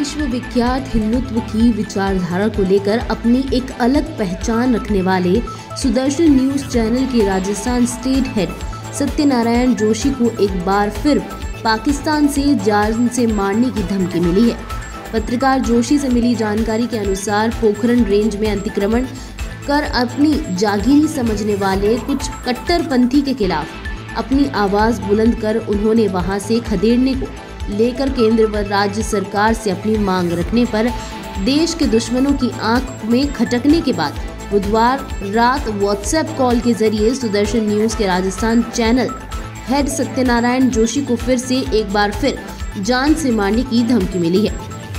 विश्वविख्यात हिंदुत्व की विचारधारा को लेकर अपनी एक अलग पहचान रखने वाले सुदर्शन न्यूज़ चैनल के राजस्थान स्टेट हेड सत्यनारायण जोशी को एक बार फिर पाकिस्तान से जान से मारने की धमकी मिली है। पत्रकार जोशी से मिली जानकारी के अनुसार पोखरण रेंज में अतिक्रमण कर अपनी जागीरी समझने वाले कुछ कट्टरपंथी के खिलाफ अपनी आवाज़ बुलंद कर उन्होंने वहाँ से खदेड़ने को लेकर केंद्र व राज्य सरकार से अपनी मांग रखने पर देश के दुश्मनों की आँख में खटकने के बाद बुधवार रात व्हाट्सएप कॉल के ज़रिए सुदर्शन न्यूज़ के राजस्थान चैनल हेड सत्यनारायण जोशी को फिर से एक बार फिर जान से मारने की धमकी मिली है।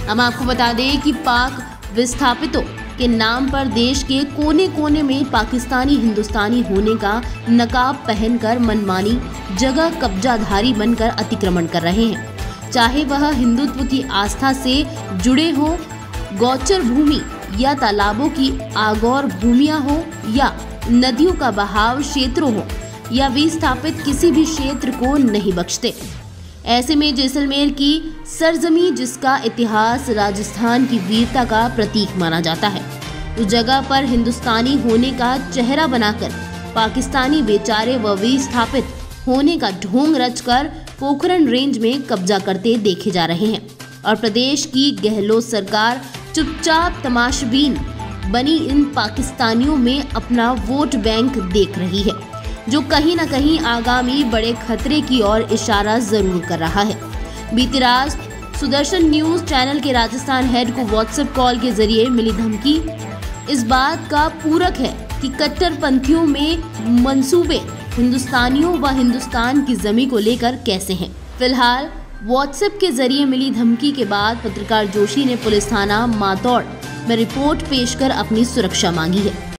हम आपको बता दें कि पाक विस्थापितों के नाम पर देश के कोने कोने में पाकिस्तानी हिंदुस्तानी होने का नकाब पहनकर मनमानी जगह कब्जाधारी बनकर अतिक्रमण कर रहे हैं। चाहे वह हिंदुत्व की आस्था से जुड़े हो, गौचर भूमि या तालाबों की आगौर भूमियाँ हो या नदियों का बहाव क्षेत्रों हो, या विस्थापित किसी भी क्षेत्र को नहीं बख्शते। ऐसे में जैसलमेर की सरजमी, जिसका इतिहास राजस्थान की वीरता का प्रतीक माना जाता है, उस जगह पर हिंदुस्तानी होने का चेहरा बनाकर पाकिस्तानी बेचारे व विस्थापित होने का ढोंग रचकर पोखरण रेंज में कब्जा करते देखे जा रहे हैं। और प्रदेश की गहलोत सरकार चुपचाप तमाशबीन बनी इन पाकिस्तानियों में अपना वोट बैंक देख रही है, जो कहीं ना कहीं आगामी बड़े खतरे की ओर इशारा ज़रूर कर रहा है। बीती रात सुदर्शन न्यूज़ चैनल के राजस्थान हेड को व्हाट्सएप कॉल के ज़रिए मिली धमकी। इस बात का पूरक है कि कट्टरपंथियों में मंसूबे हिंदुस्तानियों व हिंदुस्तान की जमी को लेकर कैसे हैं? फ़िलहाल व्हाट्सएप के ज़रिए मिली धमकी के बाद पत्रकार जोशी ने पुलिस थाना मातौड़ में रिपोर्ट पेश कर अपनी सुरक्षा मांगी है।